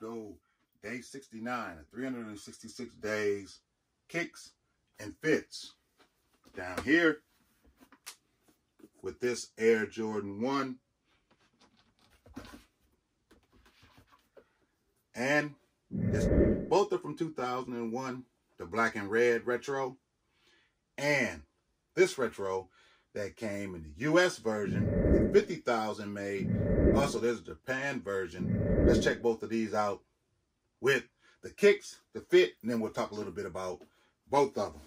the day 69, 366 days, kicks and fits. Down here with this Air Jordan 1. And this, both are from 2001, the black and red retro. And this retro that came in the US version, 50,000 made. Also, there's a Japan version. Let's check both of these out with the kicks, the fit, and then we'll talk a little bit about both of them.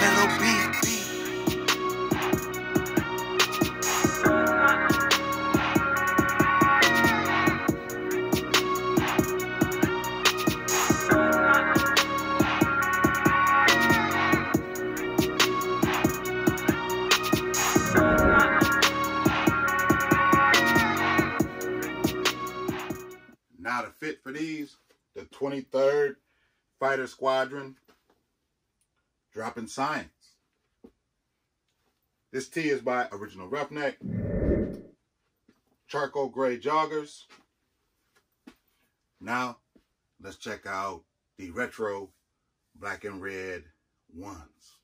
Mellow beat. Now to fit for these, the 23rd Fighter Squadron dropping science. This tee is by Original Rufnek. Charcoal gray joggers. Now, let's check out the retro black and red ones.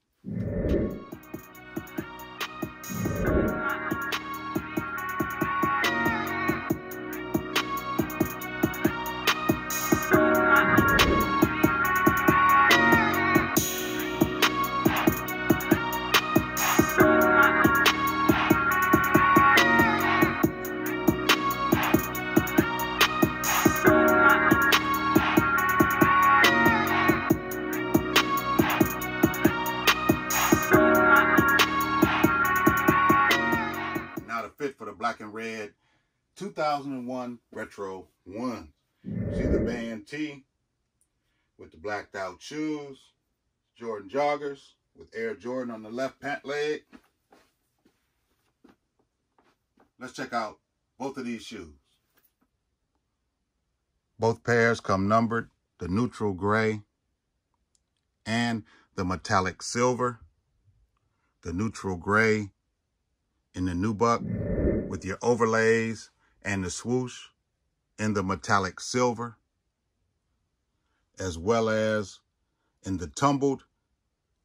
Fit for the black and red 2001 retro ones. See the band T with the blacked out shoes, Jordan joggers with Air Jordan on the left pant leg. Let's check out both of these shoes. Both pairs come numbered, the neutral gray and the metallic silver. The neutral gray in the nubuck with your overlays and the swoosh in the metallic silver, as well as in the tumbled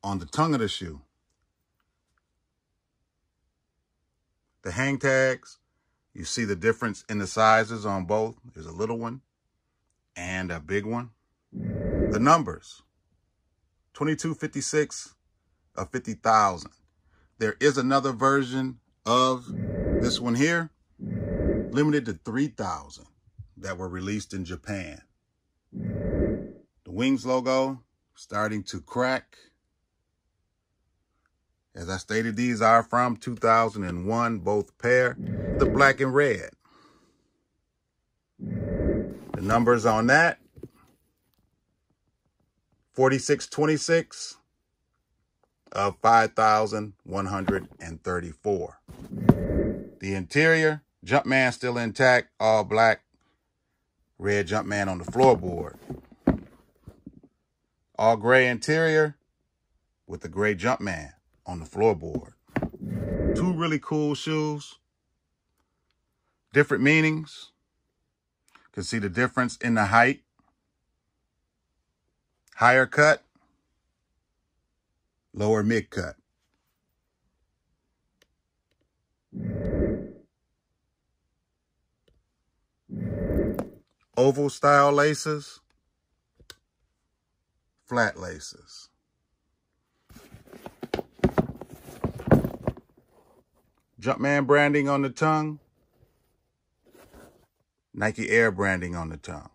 on the tongue of the shoe. The hang tags, you see the difference in the sizes on both. There's a little one and a big one. The numbers, 2256 of 50,000. There is another version of this one here, limited to 3,000 that were released in Japan. The Wings logo starting to crack. As I stated, these are from 2001, both pair, the black and red. The numbers on that, 4626 of 5,134. The interior, Jumpman still intact, all black, red Jumpman on the floorboard. All gray interior with the gray Jumpman on the floorboard. Two really cool shoes. Different meanings. Can see the difference in the height. Higher cut, lower mid cut. Oval style laces, flat laces. Jumpman branding on the tongue, Nike Air branding on the tongue.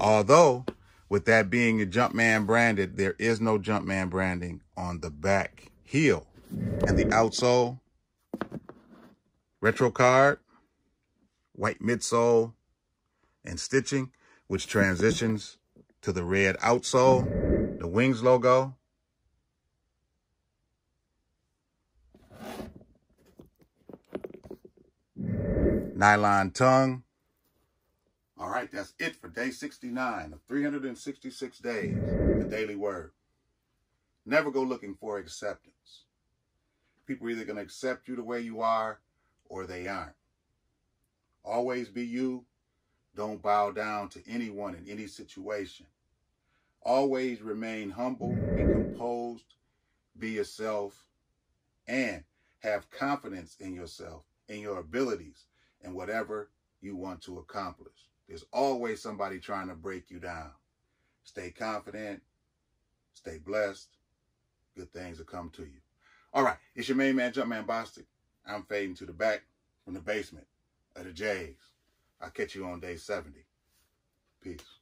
Although, with that being a Jumpman branded, there is no Jumpman branding on the back heel. And the outsole, retro card, white midsole, and stitching, which transitions to the red outsole, the wings logo. Nylon tongue. All right, that's it for day 69 of 366 days, the daily word. Never go looking for acceptance. People are either going to accept you the way you are or they aren't. Always be you. Don't bow down to anyone in any situation. Always remain humble and composed. Be yourself and have confidence in yourself, in your abilities, and whatever you want to accomplish. There's always somebody trying to break you down. Stay confident. Stay blessed. Good things will come to you. All right, it's your main man, Jumpman Bostic. I'm fading to the back from the basement of the J's. I'll catch you on day 70. Peace.